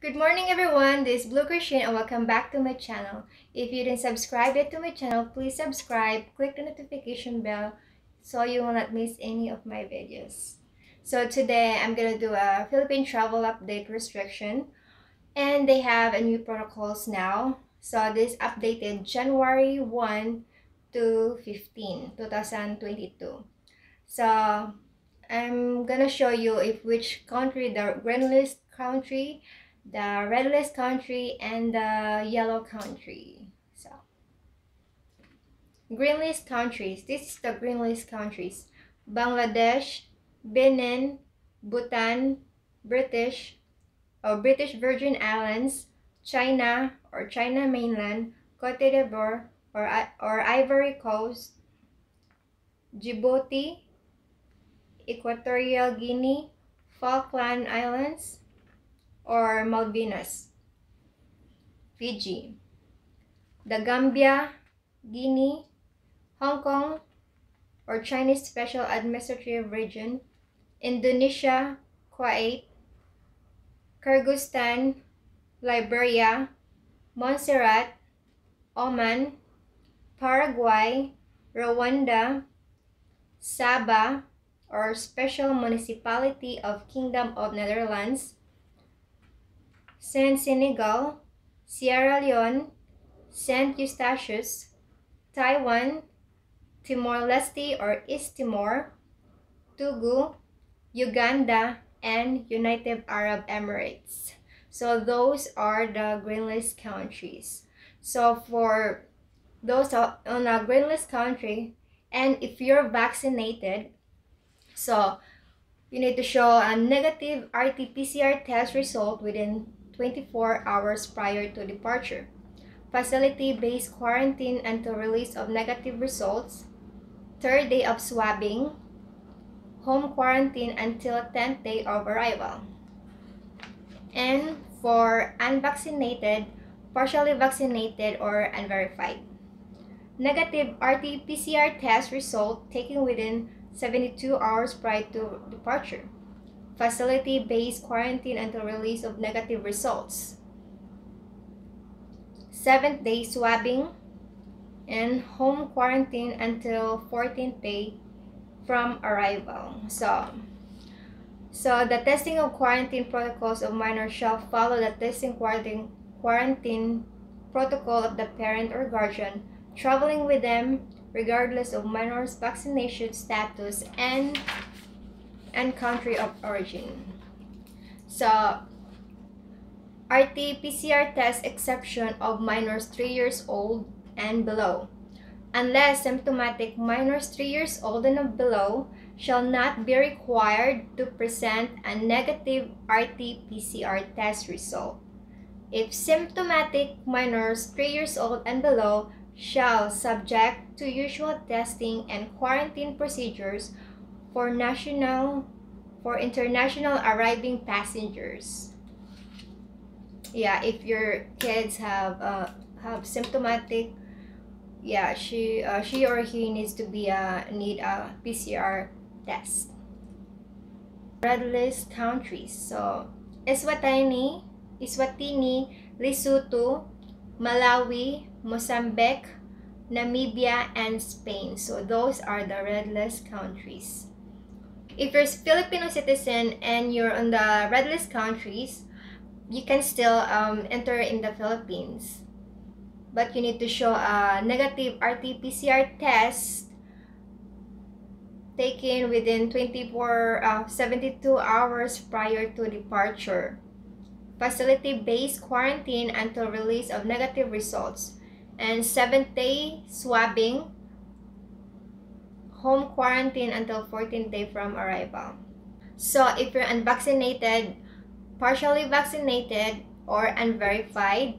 Good morning everyone, this is Bluegirl Xhin and welcome back to my channel. If you didn't subscribe yet to my channel, please subscribe, click the notification bell so you will not miss any of my videos. So today I'm gonna do a Philippine travel update restriction and they have a new protocols now. So this updated January 1 to 15, 2022. So I'm gonna show you if which country, the green list country the red list country and the yellow country so. Green list countries this is the green list countries. Bangladesh benin bhutan british or british virgin islands china or china mainland cote d'ivoire or, or ivory coast djibouti equatorial guinea falkland islands or Malvinas, Fiji, the Gambia, Guinea, Hong Kong, or Chinese Special Administrative Region, Indonesia, Kuwait, Kyrgyzstan, Liberia, Montserrat, Oman, Paraguay, Rwanda, Saba, or Special Municipality of Kingdom of Netherlands, Saint Senegal, Sierra Leone, Saint Eustatius, Taiwan, Timor-Leste or East Timor, Togo, Uganda, and United Arab Emirates. So those are the green list countries. So for those on a green list country, and if you're vaccinated, so you need to show a negative RT-PCR test result within 24 hours prior to departure. Facility-based quarantine until release of negative results. Third day of swabbing. Home quarantine until 10th day of arrival. And for unvaccinated, partially vaccinated, or unverified. Negative RT-PCR test result taken within 72 hours prior to departure facility-based quarantine until release of negative results. Seventh day swabbing and home quarantine until 14th day from arrival. So, so the testing of quarantine protocols of minors shall follow the testing quarantine, quarantine protocol of the parent or guardian traveling with them regardless of minor's vaccination status and and country of origin. So, RT-PCR test exception of minors 3 years old and below. Unless symptomatic minors 3 years old and below shall not be required to present a negative RT-PCR test result. If symptomatic minors 3 years old and below shall subject to usual testing and quarantine procedures for national for international arriving passengers. Yeah, if your kids have uh, have symptomatic, yeah, she uh, she or he needs to be uh, need a PCR test. Red list countries. So, Eswatini, Eswatini, Lesotho, Malawi, Mozambique, Namibia, and Spain. So those are the red list countries. If you're a Filipino citizen and you're on the red list countries, you can still um, enter in the Philippines. But you need to show a negative RT-PCR test taken within 24, uh, 72 hours prior to departure. Facility-based quarantine until release of negative results. And 7-day swabbing home quarantine until 14th day from arrival. So if you're unvaccinated, partially vaccinated, or unverified,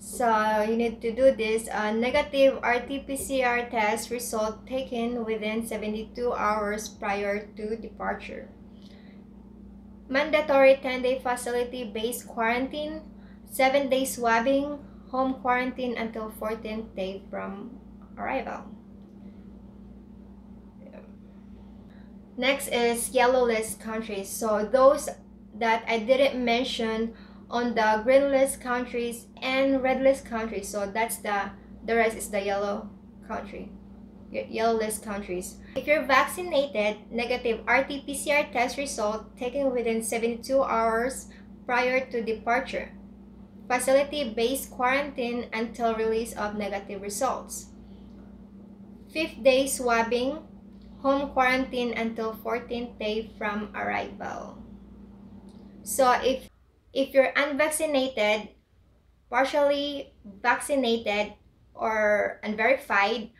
so you need to do this uh, negative RT-PCR test result taken within 72 hours prior to departure. Mandatory 10-day facility-based quarantine, 7-day swabbing, home quarantine until 14th day from arrival. Next is yellow list countries. So those that I didn't mention on the green list countries and red list countries. So that's the the rest is the yellow country yellow list countries. If you're vaccinated, negative RT-PCR test result taken within 72 hours prior to departure. Facility-based quarantine until release of negative results. Fifth day swabbing, home quarantine until 14th day from arrival. So if if you're unvaccinated, partially vaccinated, or unverified,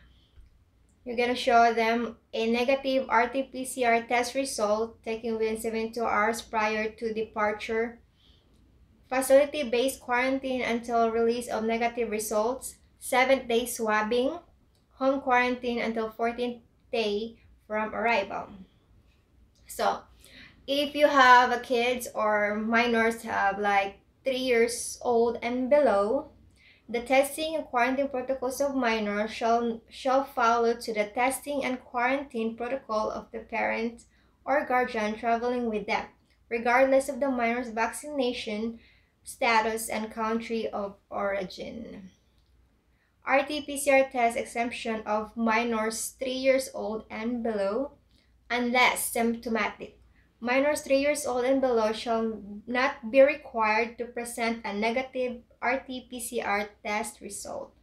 you're going to show them a negative RT-PCR test result taken within 72 hours prior to departure, facility-based quarantine until release of negative results, 7th-day swabbing, home quarantine until 14th day from arrival. So, if you have a kids or minors have like 3 years old and below, the testing and quarantine protocols of minors shall, shall follow to the testing and quarantine protocol of the parent or guardian traveling with them, regardless of the minor's vaccination status and country of origin. RT-PCR test exemption of minors 3 years old and below unless symptomatic Minors 3 years old and below shall not be required to present a negative RT-PCR test result.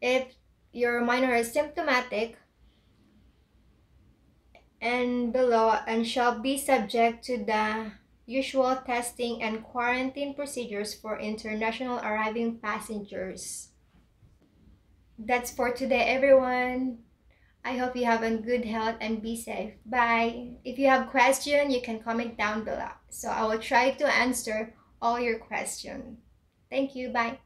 If your minor is symptomatic and below and shall be subject to the usual testing and quarantine procedures for international arriving passengers. That's for today, everyone. I hope you have a good health and be safe. Bye. If you have question, you can comment down below. So I will try to answer all your question. Thank you. Bye.